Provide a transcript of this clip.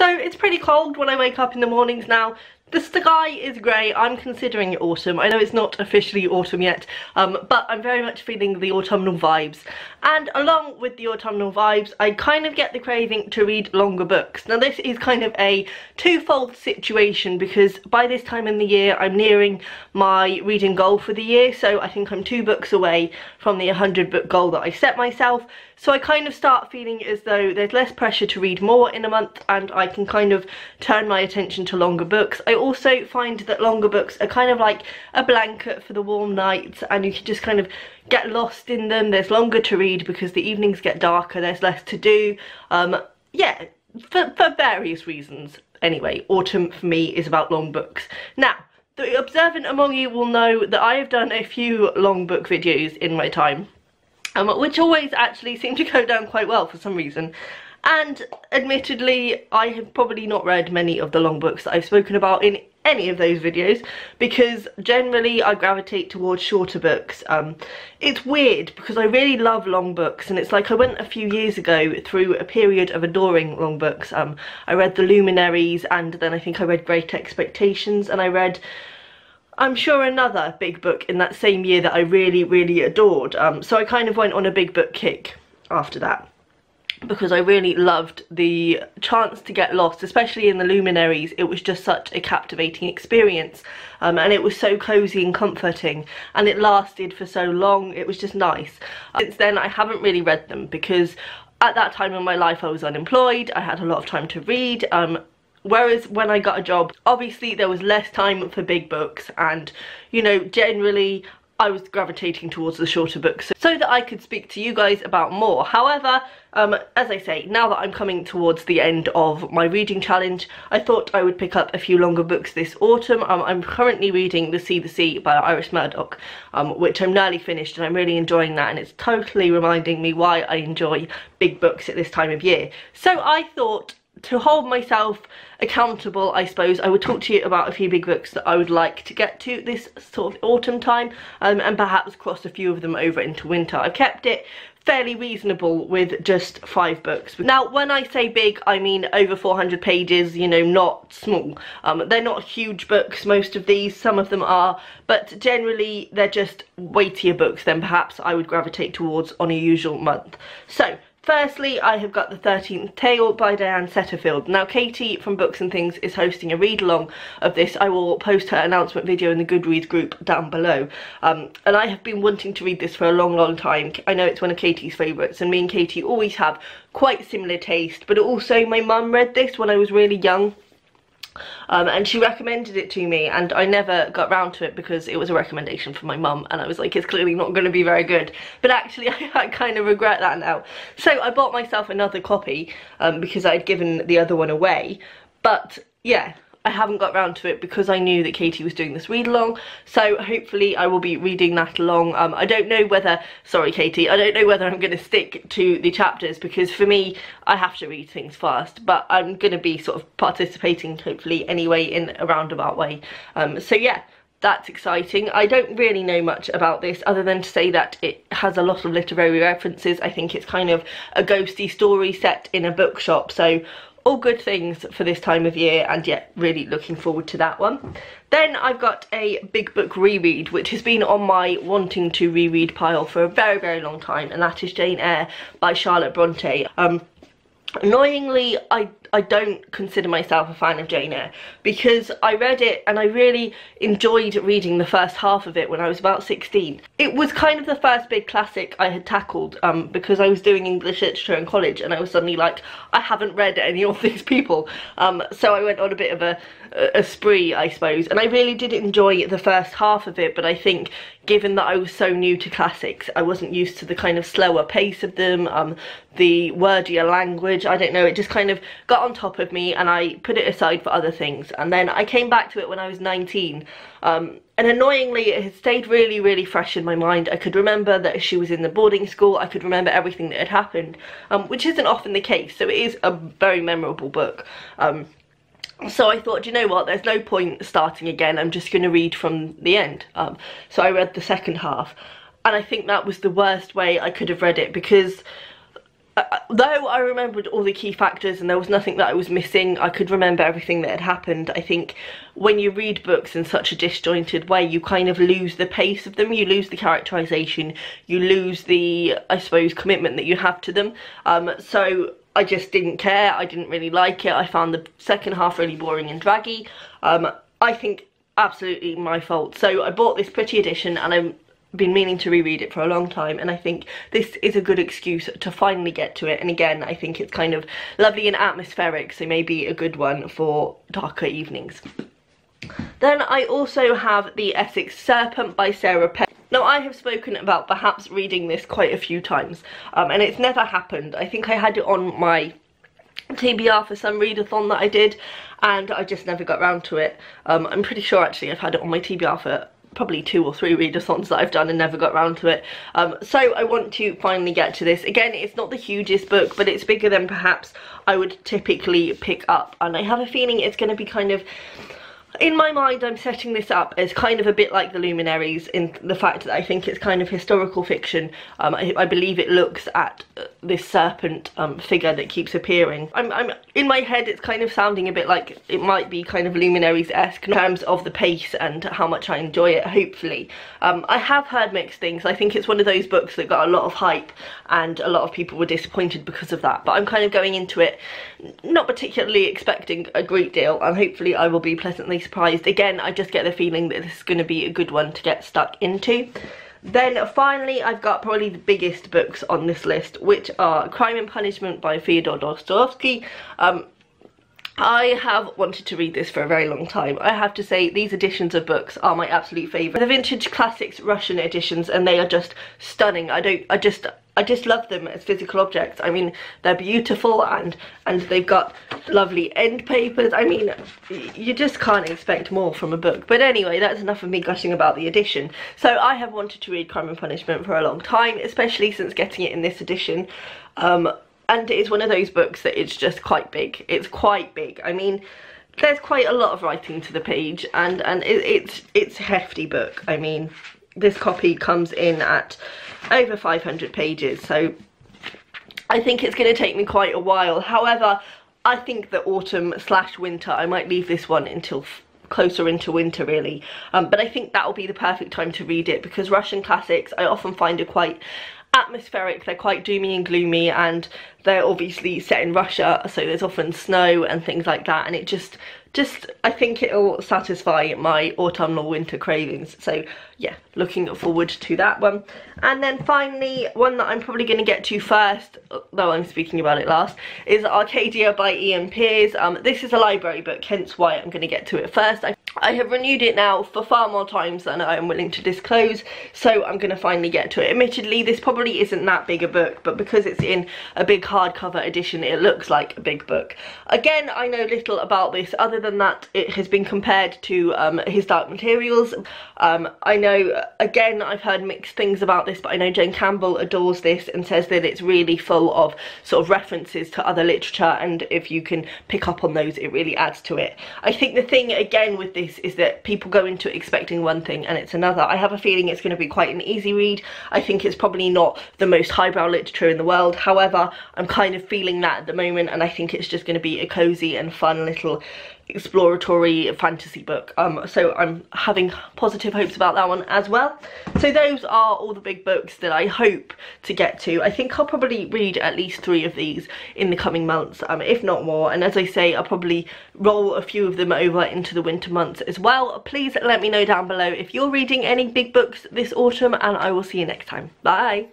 So it's pretty cold when I wake up in the mornings now. The sky is grey, I'm considering it autumn. I know it's not officially autumn yet, um, but I'm very much feeling the autumnal vibes. And along with the autumnal vibes, I kind of get the craving to read longer books. Now this is kind of a twofold situation because by this time in the year I'm nearing my reading goal for the year, so I think I'm two books away from the 100 book goal that I set myself. So I kind of start feeling as though there's less pressure to read more in a month and I can kind of turn my attention to longer books. I also find that longer books are kind of like a blanket for the warm nights and you can just kind of get lost in them. There's longer to read because the evenings get darker, there's less to do. Um, yeah, for, for various reasons. Anyway, autumn for me is about long books. Now, the observant among you will know that I have done a few long book videos in my time um, which always actually seem to go down quite well for some reason. And admittedly, I have probably not read many of the long books that I've spoken about in any of those videos because generally I gravitate towards shorter books. Um, it's weird because I really love long books and it's like I went a few years ago through a period of adoring long books. Um, I read The Luminaries and then I think I read Great Expectations and I read I'm sure another big book in that same year that I really, really adored. Um, so I kind of went on a big book kick after that because I really loved the chance to get lost, especially in the luminaries. It was just such a captivating experience um, and it was so cosy and comforting and it lasted for so long. It was just nice. Since then I haven't really read them because at that time in my life I was unemployed, I had a lot of time to read, um, Whereas when I got a job, obviously there was less time for big books and, you know, generally I was gravitating towards the shorter books so that I could speak to you guys about more. However, um, as I say, now that I'm coming towards the end of my reading challenge, I thought I would pick up a few longer books this autumn. Um, I'm currently reading The Sea the Sea by Iris Murdoch, um, which I'm nearly finished and I'm really enjoying that and it's totally reminding me why I enjoy big books at this time of year. So I thought to hold myself accountable I suppose I would talk to you about a few big books that I would like to get to this sort of autumn time um, and perhaps cross a few of them over into winter. I've kept it fairly reasonable with just five books. Now when I say big I mean over 400 pages you know not small. Um, they're not huge books most of these some of them are but generally they're just weightier books than perhaps I would gravitate towards on a usual month. So Firstly, I have got The 13th Tale by Diane Setterfield. Now, Katie from Books and Things is hosting a read-along of this. I will post her announcement video in the Goodreads group down below. Um, and I have been wanting to read this for a long, long time. I know it's one of Katie's favourites, and me and Katie always have quite similar taste. But also, my mum read this when I was really young um, and she recommended it to me and I never got round to it because it was a recommendation from my mum and I was like it's clearly not going to be very good. But actually I, I, kind of regret that now. So I bought myself another copy um, because I'd given the other one away. But yeah I haven't got round to it because I knew that Katie was doing this read along so hopefully I will be reading that along um, I don't know whether sorry Katie I don't know whether I'm going to stick to the chapters because for me I have to read things fast but I'm going to be sort of participating hopefully anyway in a roundabout way um, so yeah that's exciting. I don't really know much about this other than to say that it has a lot of literary references. I think it's kind of a ghosty story set in a bookshop so all good things for this time of year and yet really looking forward to that one. Then I've got a big book reread which has been on my wanting to reread pile for a very very long time and that is Jane Eyre by Charlotte Bronte. Um, annoyingly I I don't consider myself a fan of Jane Eyre because I read it and I really enjoyed reading the first half of it when I was about 16. It was kind of the first big classic I had tackled um, because I was doing English literature in college and I was suddenly like, I haven't read any of these people. Um, so I went on a bit of a, a spree, I suppose, and I really did enjoy the first half of it, but I think given that I was so new to classics, I wasn't used to the kind of slower pace of them, um, the wordier language, I don't know, it just kind of got on top of me and I put it aside for other things. And then I came back to it when I was 19 um, and annoyingly it had stayed really really fresh in my mind. I could remember that she was in the boarding school. I could remember everything that had happened um, which isn't often the case. So it is a very memorable book. Um, so I thought, you know what, there's no point starting again, I'm just going to read from the end. Um, so I read the second half, and I think that was the worst way I could have read it, because though I remembered all the key factors and there was nothing that I was missing, I could remember everything that had happened. I think when you read books in such a disjointed way, you kind of lose the pace of them, you lose the characterisation, you lose the, I suppose, commitment that you have to them. Um, so I just didn't care, I didn't really like it, I found the second half really boring and draggy. Um, I think absolutely my fault. So I bought this pretty edition and I'm been meaning to reread it for a long time and I think this is a good excuse to finally get to it and again I think it's kind of lovely and atmospheric so maybe a good one for darker evenings. Then I also have The Essex Serpent by Sarah Perry. Now I have spoken about perhaps reading this quite a few times um, and it's never happened. I think I had it on my TBR for some readathon that I did and I just never got round to it. Um, I'm pretty sure actually I've had it on my TBR for probably two or three readathons that I've done and never got around to it. Um, so I want to finally get to this. Again, it's not the hugest book, but it's bigger than perhaps I would typically pick up. And I have a feeling it's going to be kind of in my mind I'm setting this up as kind of a bit like the Luminaries in the fact that I think it's kind of historical fiction. Um, I, I, believe it looks at uh, this serpent um, figure that keeps appearing. I'm, I'm, in my head it's kind of sounding a bit like it might be kind of Luminaries-esque in terms of the pace and how much I enjoy it, hopefully. Um, I have heard mixed things. I think it's one of those books that got a lot of hype and a lot of people were disappointed because of that. But I'm kind of going into it not particularly expecting a great deal and hopefully I will be pleasantly surprised. Again, I just get the feeling that this is going to be a good one to get stuck into. Then finally, I've got probably the biggest books on this list, which are Crime and Punishment by Fyodor Dostoevsky. Um, I have wanted to read this for a very long time. I have to say these editions of books are my absolute favourite. The vintage classics Russian editions and they are just stunning. I don't, I just, I just love them as physical objects. I mean, they're beautiful and, and they've got lovely end papers. I mean, you just can't expect more from a book. But anyway, that's enough of me gushing about the edition. So I have wanted to read Crime and Punishment for a long time, especially since getting it in this edition. Um, and it's one of those books that it's just quite big. It's quite big. I mean, there's quite a lot of writing to the page and, and it, it's, it's a hefty book. I mean, this copy comes in at over 500 pages, so I think it's going to take me quite a while. However, I think that autumn slash winter, I might leave this one until closer into winter really um, but I think that'll be the perfect time to read it because Russian classics I often find are quite atmospheric they're quite doomy and gloomy and they're obviously set in Russia so there's often snow and things like that and it just just I think it'll satisfy my autumnal winter cravings. So yeah looking forward to that one. And then finally one that I'm probably going to get to first though I'm speaking about it last is Arcadia by Iain Pears. Um, this is a library book hence why I'm going to get to it first. I, I have renewed it now for far more times than I am willing to disclose so I'm going to finally get to it admittedly this probably isn't that big a book but because it's in a big hardcover edition it looks like a big book again I know little about this other than that it has been compared to um, his Dark Materials. Um, I know, again, I've heard mixed things about this, but I know Jane Campbell adores this and says that it's really full of sort of references to other literature and if you can pick up on those, it really adds to it. I think the thing, again, with this is that people go into expecting one thing and it's another. I have a feeling it's going to be quite an easy read. I think it's probably not the most highbrow literature in the world. However, I'm kind of feeling that at the moment and I think it's just going to be a cosy and fun little exploratory fantasy book. Um so i'm having positive hopes about that one as well. So those are all the big books that i hope to get to. I think i'll probably read at least three of these in the coming months um if not more. And as i say i'll probably roll a few of them over into the winter months as well. Please let me know down below if you're reading any big books this autumn and i will see you next time. Bye